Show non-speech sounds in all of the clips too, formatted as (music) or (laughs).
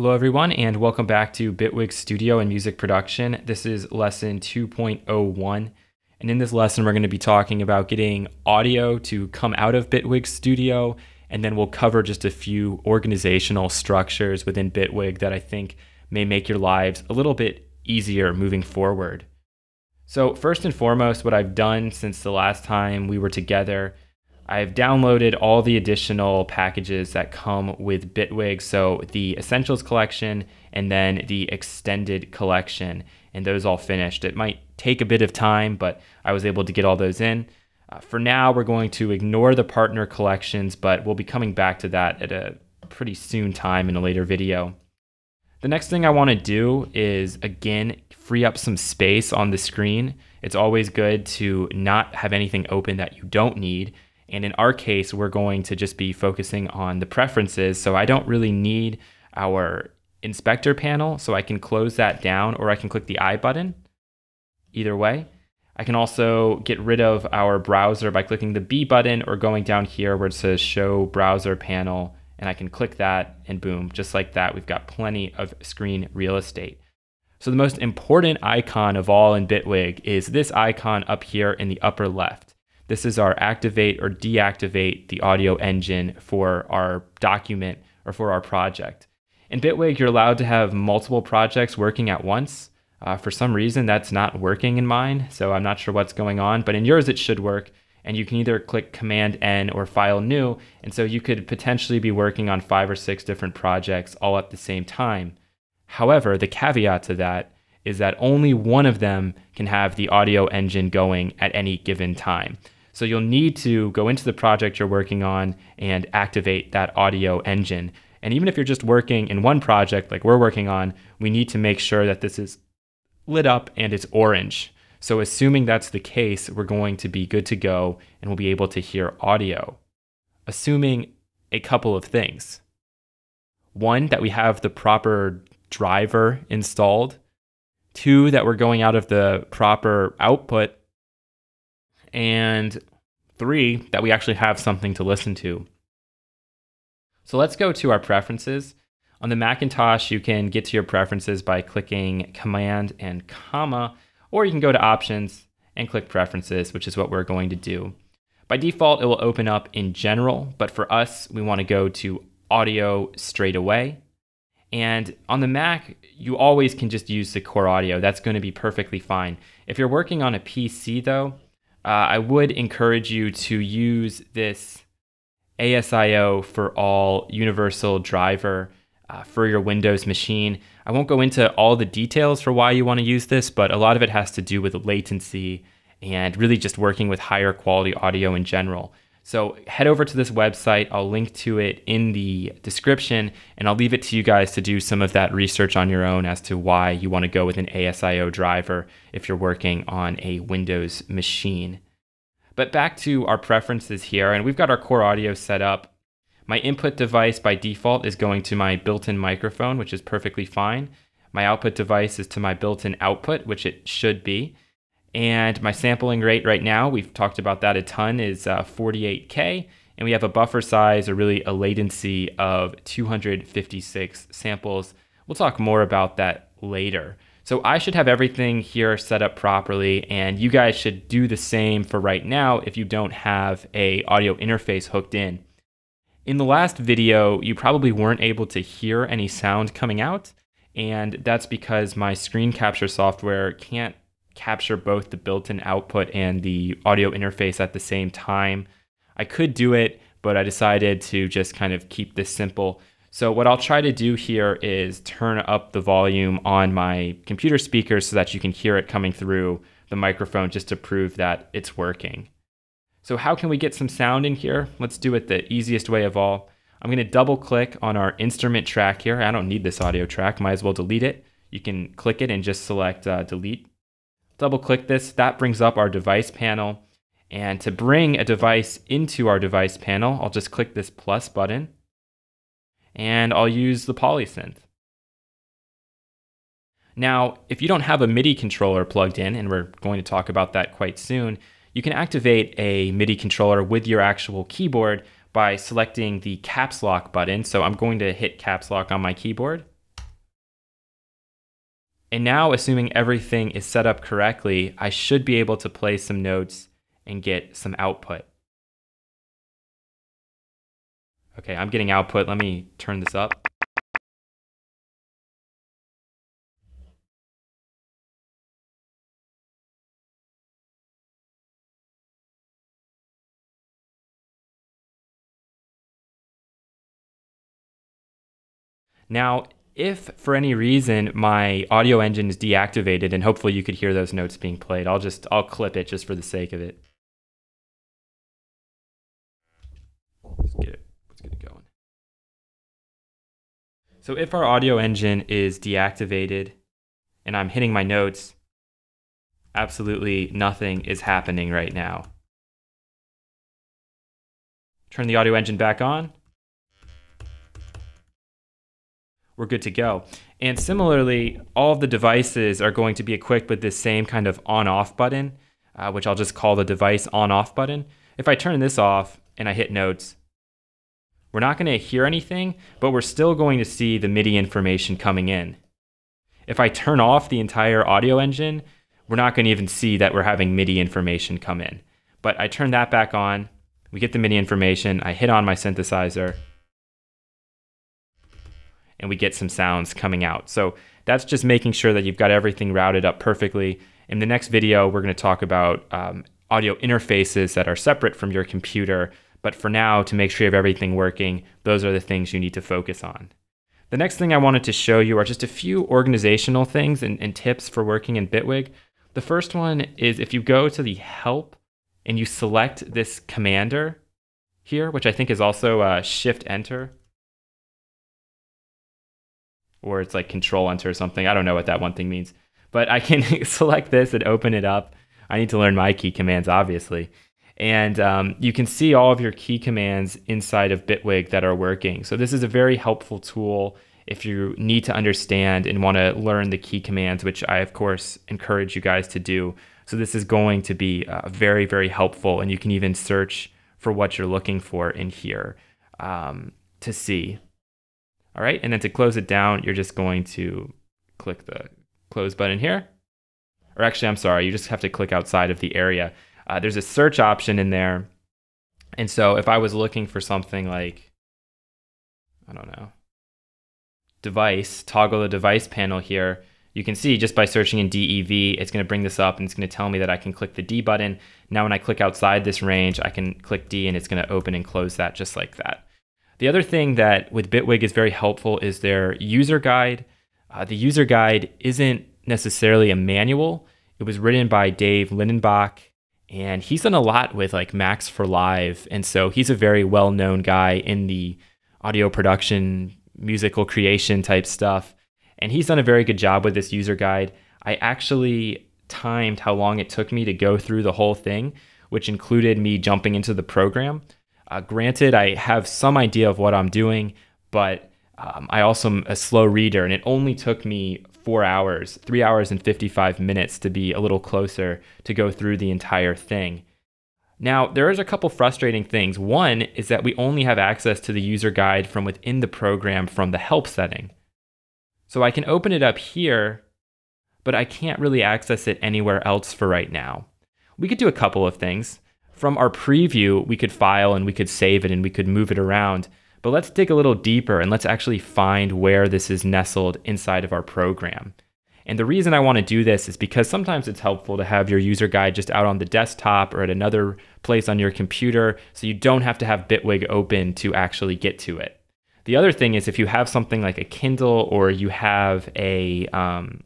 Hello, everyone, and welcome back to Bitwig Studio and Music Production. This is lesson 2.01. And in this lesson, we're going to be talking about getting audio to come out of Bitwig Studio, and then we'll cover just a few organizational structures within Bitwig that I think may make your lives a little bit easier moving forward. So, first and foremost, what I've done since the last time we were together I've downloaded all the additional packages that come with Bitwig. So the Essentials collection and then the Extended collection, and those all finished. It might take a bit of time, but I was able to get all those in. Uh, for now, we're going to ignore the partner collections, but we'll be coming back to that at a pretty soon time in a later video. The next thing I want to do is, again, free up some space on the screen. It's always good to not have anything open that you don't need and in our case, we're going to just be focusing on the preferences. So I don't really need our inspector panel. So I can close that down or I can click the I button. Either way. I can also get rid of our browser by clicking the B button or going down here where it says show browser panel and I can click that and boom, just like that, we've got plenty of screen real estate. So the most important icon of all in Bitwig is this icon up here in the upper left. This is our activate or deactivate the audio engine for our document or for our project. In Bitwig, you're allowed to have multiple projects working at once. Uh, for some reason, that's not working in mine, so I'm not sure what's going on, but in yours, it should work. And you can either click Command N or File New, and so you could potentially be working on five or six different projects all at the same time. However, the caveat to that is that only one of them can have the audio engine going at any given time. So you'll need to go into the project you're working on and activate that audio engine. And even if you're just working in one project like we're working on, we need to make sure that this is lit up and it's orange. So assuming that's the case, we're going to be good to go and we'll be able to hear audio. Assuming a couple of things. One, that we have the proper driver installed. Two, that we're going out of the proper output and three, that we actually have something to listen to. So let's go to our preferences. On the Macintosh, you can get to your preferences by clicking Command and comma, or you can go to Options and click Preferences, which is what we're going to do. By default, it will open up in General, but for us, we want to go to Audio straight away. And on the Mac, you always can just use the core audio. That's going to be perfectly fine. If you're working on a PC, though, uh, I would encourage you to use this ASIO4ALL universal driver uh, for your Windows machine. I won't go into all the details for why you want to use this, but a lot of it has to do with latency and really just working with higher quality audio in general. So head over to this website. I'll link to it in the description, and I'll leave it to you guys to do some of that research on your own as to why you want to go with an ASIO driver if you're working on a Windows machine. But back to our preferences here, and we've got our core audio set up. My input device by default is going to my built-in microphone, which is perfectly fine. My output device is to my built-in output, which it should be. And my sampling rate right now, we've talked about that a ton, is uh, 48K. And we have a buffer size, or really a latency of 256 samples. We'll talk more about that later. So I should have everything here set up properly, and you guys should do the same for right now if you don't have a audio interface hooked in. In the last video, you probably weren't able to hear any sound coming out, and that's because my screen capture software can't capture both the built-in output and the audio interface at the same time. I could do it, but I decided to just kind of keep this simple. So what I'll try to do here is turn up the volume on my computer speakers so that you can hear it coming through the microphone just to prove that it's working. So how can we get some sound in here? Let's do it the easiest way of all. I'm going to double click on our instrument track here. I don't need this audio track, might as well delete it. You can click it and just select uh, delete double click this, that brings up our device panel. And to bring a device into our device panel, I'll just click this plus button and I'll use the polysynth. Now, if you don't have a MIDI controller plugged in, and we're going to talk about that quite soon, you can activate a MIDI controller with your actual keyboard by selecting the caps lock button. So I'm going to hit caps lock on my keyboard. And now, assuming everything is set up correctly, I should be able to play some notes and get some output. Okay, I'm getting output. Let me turn this up. Now, if for any reason my audio engine is deactivated, and hopefully you could hear those notes being played, I'll just I'll clip it just for the sake of it. Let's get it. Let's get it going. So if our audio engine is deactivated and I'm hitting my notes, absolutely nothing is happening right now. Turn the audio engine back on. We're good to go. And similarly, all the devices are going to be equipped with this same kind of on off button, uh, which I'll just call the device on off button. If I turn this off and I hit notes, we're not going to hear anything, but we're still going to see the MIDI information coming in. If I turn off the entire audio engine, we're not going to even see that we're having MIDI information come in. But I turn that back on, we get the MIDI information, I hit on my synthesizer, and we get some sounds coming out. So that's just making sure that you've got everything routed up perfectly. In the next video, we're going to talk about um, audio interfaces that are separate from your computer. But for now, to make sure you have everything working, those are the things you need to focus on. The next thing I wanted to show you are just a few organizational things and, and tips for working in Bitwig. The first one is if you go to the help and you select this commander here, which I think is also uh, shift enter, or it's like control enter or something. I don't know what that one thing means. But I can (laughs) select this and open it up. I need to learn my key commands, obviously. And um, you can see all of your key commands inside of Bitwig that are working. So this is a very helpful tool if you need to understand and want to learn the key commands, which I, of course, encourage you guys to do. So this is going to be uh, very, very helpful. And you can even search for what you're looking for in here um, to see. All right, and then to close it down, you're just going to click the close button here. Or actually, I'm sorry, you just have to click outside of the area. Uh, there's a search option in there. And so if I was looking for something like, I don't know, device, toggle the device panel here, you can see just by searching in DEV, it's going to bring this up and it's going to tell me that I can click the D button. Now, when I click outside this range, I can click D and it's going to open and close that just like that. The other thing that with Bitwig is very helpful is their user guide. Uh, the user guide isn't necessarily a manual. It was written by Dave Linenberg, and he's done a lot with like Max for Live, and so he's a very well-known guy in the audio production, musical creation type stuff. And he's done a very good job with this user guide. I actually timed how long it took me to go through the whole thing, which included me jumping into the program. Uh, granted, I have some idea of what I'm doing, but um, I also am a slow reader, and it only took me four hours, three hours and 55 minutes to be a little closer to go through the entire thing. Now, there is a couple frustrating things. One is that we only have access to the user guide from within the program from the help setting. So I can open it up here, but I can't really access it anywhere else for right now. We could do a couple of things from our preview, we could file and we could save it and we could move it around. But let's dig a little deeper and let's actually find where this is nestled inside of our program. And the reason I want to do this is because sometimes it's helpful to have your user guide just out on the desktop or at another place on your computer so you don't have to have Bitwig open to actually get to it. The other thing is if you have something like a Kindle or you have a um,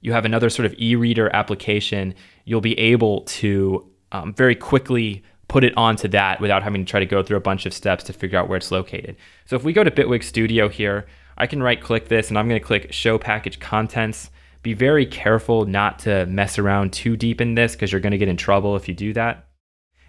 you have another sort of e-reader application, you'll be able to um, very quickly put it onto that without having to try to go through a bunch of steps to figure out where it's located. So if we go to Bitwig Studio here, I can right click this and I'm going to click Show Package Contents. Be very careful not to mess around too deep in this because you're going to get in trouble if you do that.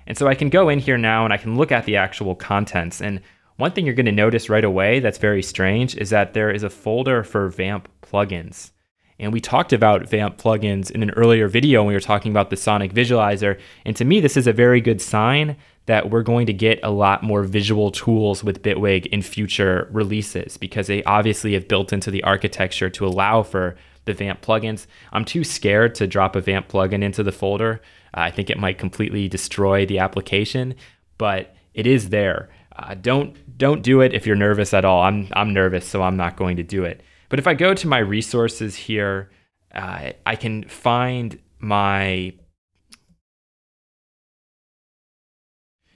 And so I can go in here now and I can look at the actual contents. And one thing you're going to notice right away that's very strange is that there is a folder for VAMP plugins. And we talked about VAMP plugins in an earlier video when we were talking about the Sonic Visualiser. And to me, this is a very good sign that we're going to get a lot more visual tools with Bitwig in future releases because they obviously have built into the architecture to allow for the Vamp plugins. I'm too scared to drop a Vamp plugin into the folder. Uh, I think it might completely destroy the application, but it is there. Uh, don't don't do it if you're nervous at all. I'm I'm nervous, so I'm not going to do it. But if I go to my resources here, uh, I can find my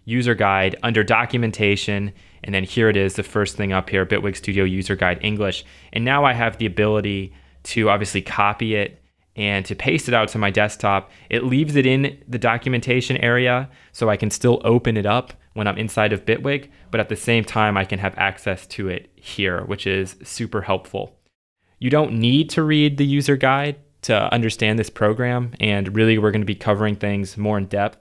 user guide under documentation. And then here it is, the first thing up here, Bitwig Studio User Guide English. And now I have the ability to obviously copy it and to paste it out to my desktop. It leaves it in the documentation area so I can still open it up when I'm inside of Bitwig, but at the same time, I can have access to it here, which is super helpful. You don't need to read the user guide to understand this program, and really, we're going to be covering things more in depth.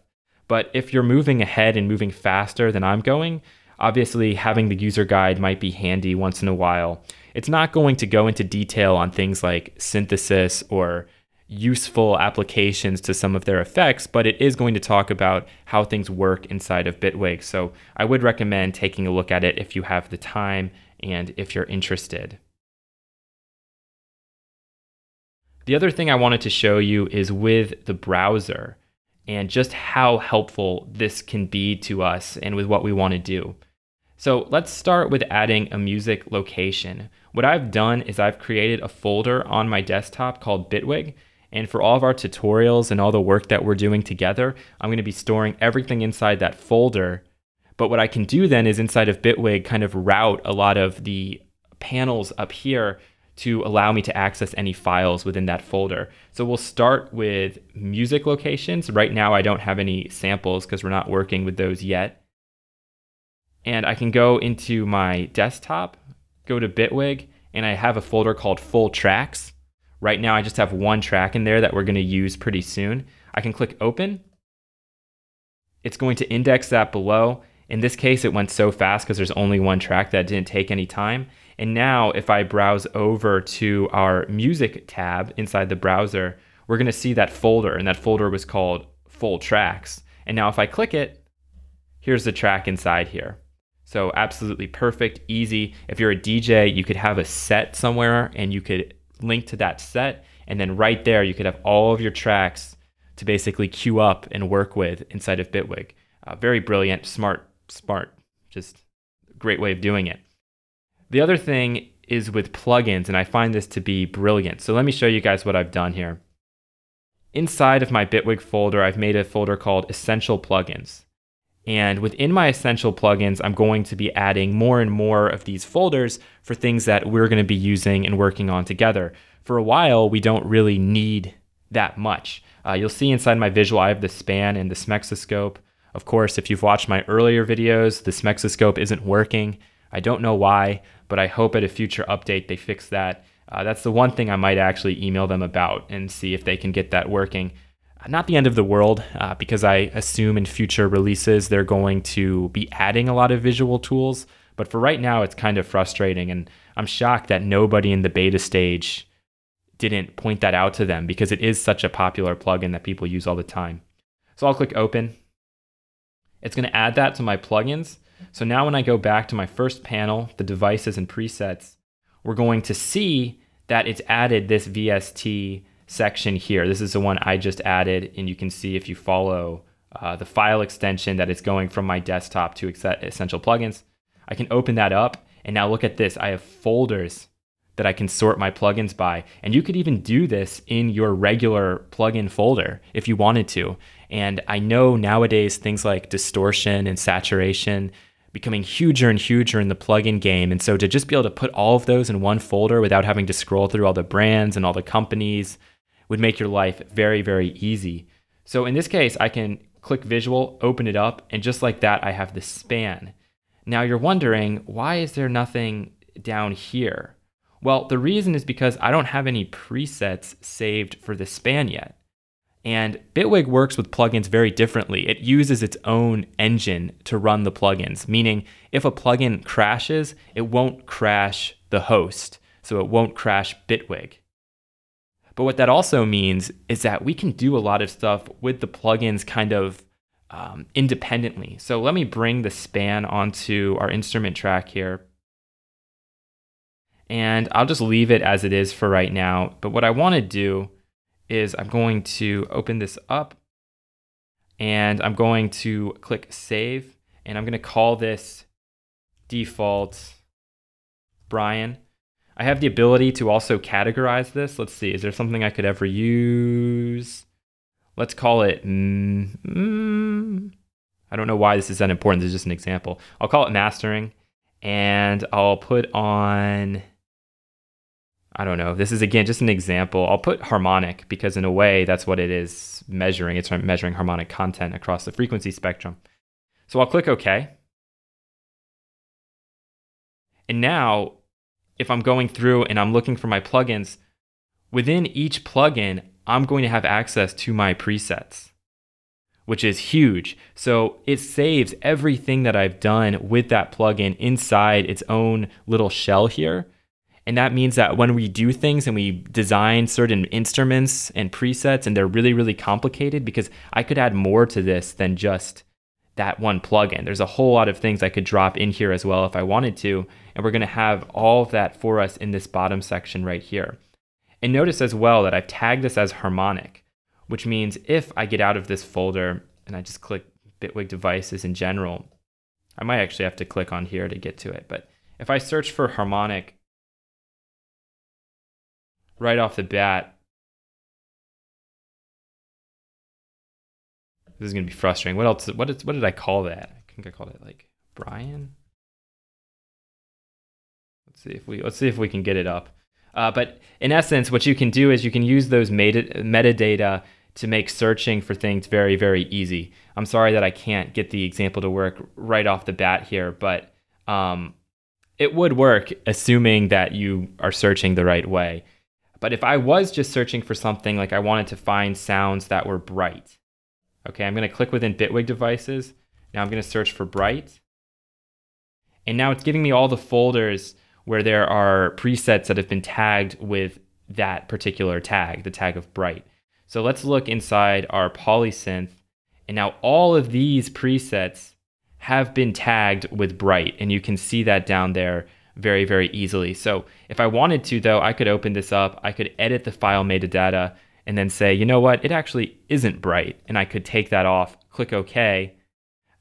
But if you're moving ahead and moving faster than I'm going, obviously having the user guide might be handy once in a while. It's not going to go into detail on things like synthesis or useful applications to some of their effects, but it is going to talk about how things work inside of Bitwig. So I would recommend taking a look at it if you have the time and if you're interested. The other thing I wanted to show you is with the browser and just how helpful this can be to us and with what we want to do. So let's start with adding a music location. What I've done is I've created a folder on my desktop called Bitwig. And for all of our tutorials and all the work that we're doing together, I'm going to be storing everything inside that folder. But what I can do then is inside of Bitwig kind of route a lot of the panels up here to allow me to access any files within that folder. So we'll start with music locations. Right now I don't have any samples because we're not working with those yet. And I can go into my desktop, go to Bitwig, and I have a folder called full tracks. Right now I just have one track in there that we're gonna use pretty soon. I can click open. It's going to index that below. In this case, it went so fast because there's only one track that didn't take any time. And now if I browse over to our music tab inside the browser, we're gonna see that folder and that folder was called full tracks. And now if I click it, here's the track inside here. So absolutely perfect, easy. If you're a DJ, you could have a set somewhere and you could link to that set. And then right there, you could have all of your tracks to basically queue up and work with inside of Bitwig. Uh, very brilliant, smart, smart, just great way of doing it. The other thing is with plugins, and I find this to be brilliant. So let me show you guys what I've done here. Inside of my Bitwig folder, I've made a folder called Essential Plugins. And within my essential plugins, I'm going to be adding more and more of these folders for things that we're going to be using and working on together. For a while, we don't really need that much. Uh, you'll see inside my visual, I have the span and the smexoscope. Of course, if you've watched my earlier videos, the smexoscope isn't working. I don't know why, but I hope at a future update they fix that. Uh, that's the one thing I might actually email them about and see if they can get that working. Not the end of the world, uh, because I assume in future releases they're going to be adding a lot of visual tools. But for right now, it's kind of frustrating. And I'm shocked that nobody in the beta stage didn't point that out to them because it is such a popular plugin that people use all the time. So I'll click open. It's going to add that to my plugins. So now when I go back to my first panel, the devices and presets, we're going to see that it's added this VST section here. This is the one I just added, and you can see if you follow uh, the file extension that is going from my desktop to Essential Plugins. I can open that up, and now look at this. I have folders that I can sort my plugins by. And you could even do this in your regular plugin folder if you wanted to. And I know nowadays things like distortion and saturation becoming huger and huger in the plugin game. And so to just be able to put all of those in one folder without having to scroll through all the brands and all the companies would make your life very, very easy. So in this case, I can click visual, open it up, and just like that, I have the span. Now you're wondering, why is there nothing down here? Well, the reason is because I don't have any presets saved for the span yet. And Bitwig works with plugins very differently. It uses its own engine to run the plugins, meaning if a plugin crashes, it won't crash the host, so it won't crash Bitwig. But what that also means is that we can do a lot of stuff with the plugins kind of um, independently. So let me bring the span onto our instrument track here. And I'll just leave it as it is for right now. But what I want to do is I'm going to open this up and I'm going to click save and I'm going to call this default Brian. I have the ability to also categorize this. Let's see, is there something I could ever use? Let's call it, mm, mm, I don't know why this is that important. This is just an example. I'll call it mastering and I'll put on, I don't know. This is again just an example. I'll put harmonic because in a way that's what it is measuring. It's measuring harmonic content across the frequency spectrum. So I'll click OK. And now, if I'm going through and I'm looking for my plugins, within each plugin, I'm going to have access to my presets, which is huge. So it saves everything that I've done with that plugin inside its own little shell here. And that means that when we do things and we design certain instruments and presets, and they're really, really complicated, because I could add more to this than just that one plugin. There's a whole lot of things I could drop in here as well if I wanted to. And we're going to have all of that for us in this bottom section right here. And notice as well that I've tagged this as harmonic, which means if I get out of this folder and I just click Bitwig devices in general, I might actually have to click on here to get to it. But if I search for harmonic right off the bat, this is going to be frustrating. What else? What, is, what did I call that? I think I called it like Brian. Let's see if we let's see if we can get it up. Uh, but in essence, what you can do is you can use those meta- metadata to make searching for things very, very easy. I'm sorry that I can't get the example to work right off the bat here, but um, it would work assuming that you are searching the right way. But if I was just searching for something like I wanted to find sounds that were bright, okay, I'm going to click within Bitwig devices. Now I'm going to search for bright. And now it's giving me all the folders where there are presets that have been tagged with that particular tag, the tag of bright. So let's look inside our polysynth. And now all of these presets have been tagged with bright. And you can see that down there very, very easily. So if I wanted to, though, I could open this up. I could edit the file metadata and then say, you know what, it actually isn't bright. And I could take that off, click OK,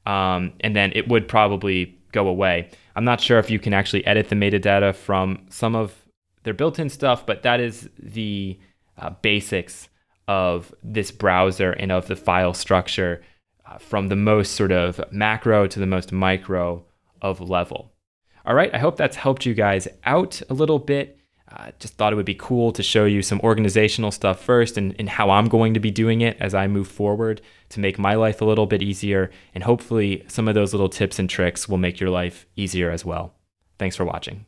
um, and then it would probably go away. I'm not sure if you can actually edit the metadata from some of their built-in stuff, but that is the uh, basics of this browser and of the file structure uh, from the most sort of macro to the most micro of level. All right, I hope that's helped you guys out a little bit. Uh, just thought it would be cool to show you some organizational stuff first and, and how I'm going to be doing it as I move forward to make my life a little bit easier. And hopefully, some of those little tips and tricks will make your life easier as well. Thanks for watching.